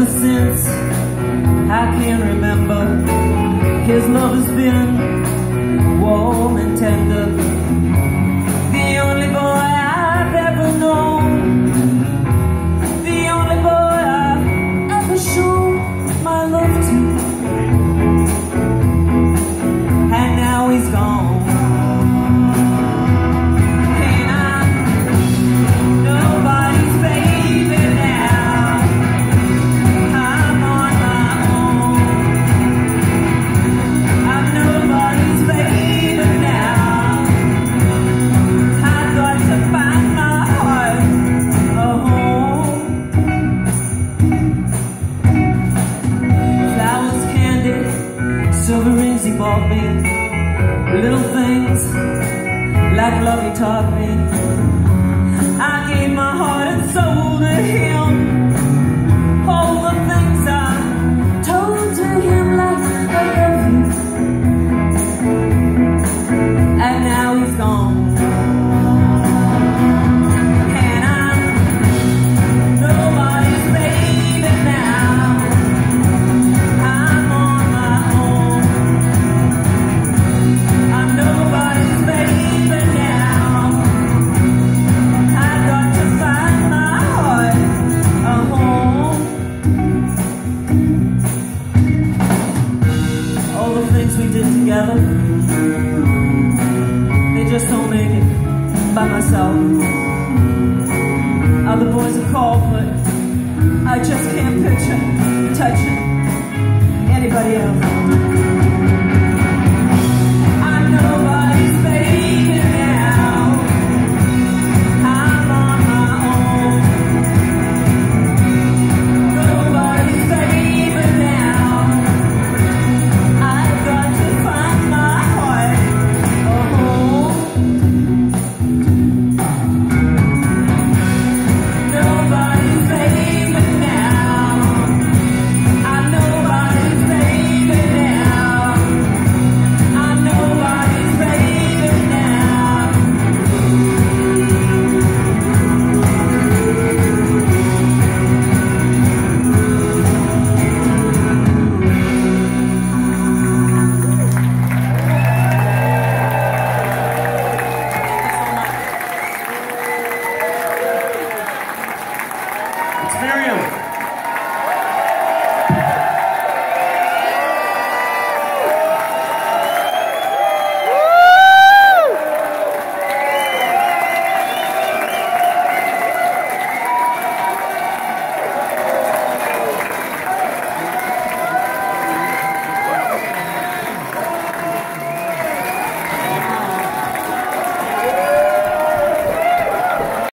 Ever since I can remember. His love has been warm taught me little things like love you taught me. I gave my heart and soul to him. They just don't make it by myself. Other boys are called, but I just can't picture touching anybody else. Miriam.